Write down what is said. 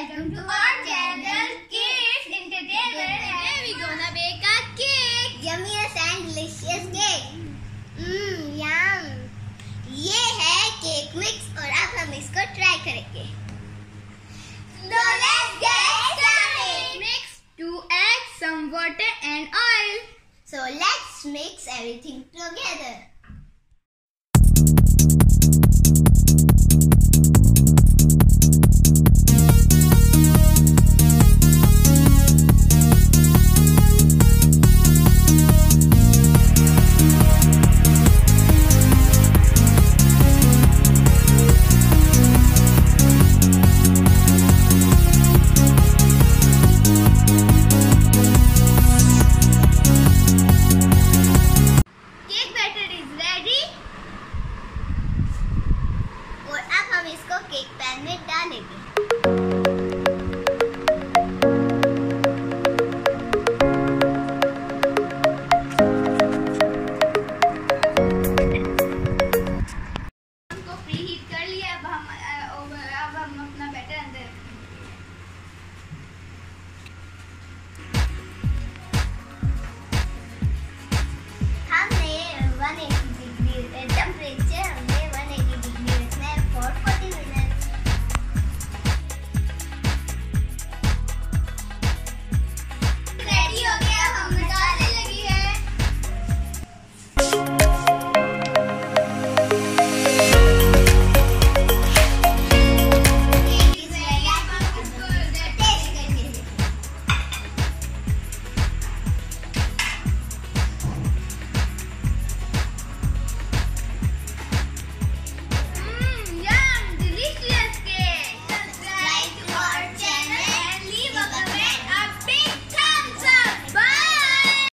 welcome to our channel Kids Entertainment. Today we gonna bake a cake. Yummiest and delicious cake. Mmm, yum. ये है cake mix और अब हम इसको try करेंगे So let's get started. Mix two eggs, some water and oil. So let's mix everything together. में डालेंगे